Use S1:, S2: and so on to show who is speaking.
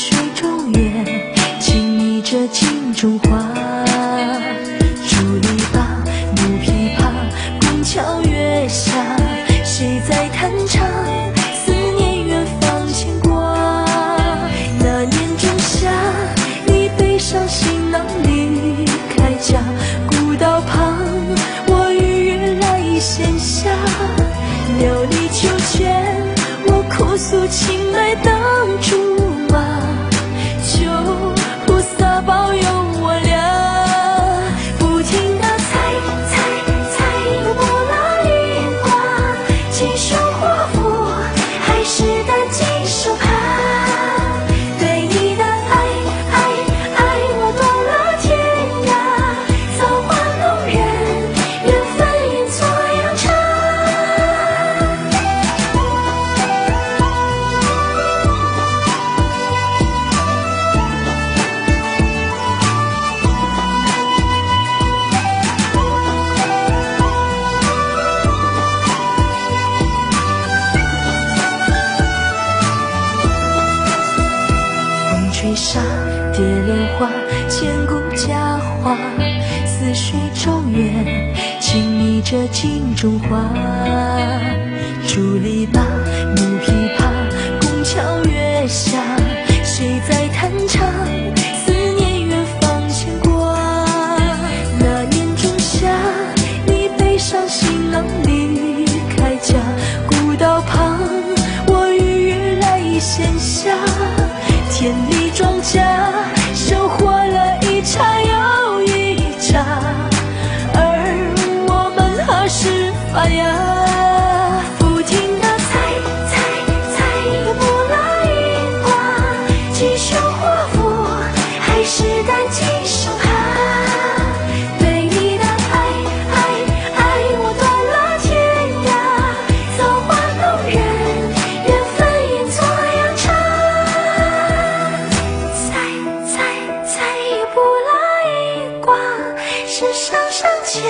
S1: 水中月情迷着镜中花竹篱笆木琵琶拱桥月下谁在弹唱思念远方牵挂？那年仲夏你背上行囊离开家古道旁我欲语泪先下庙里求签我哭诉青梅等竹情。花，千古佳话。似水中月，情迷着镜中花。竹篱笆，木琵琶，拱桥月下，谁在弹唱？思念远方牵挂。那年仲夏，你背上行囊离开家，古道旁，我欲语泪先下。田里庄稼，是上上签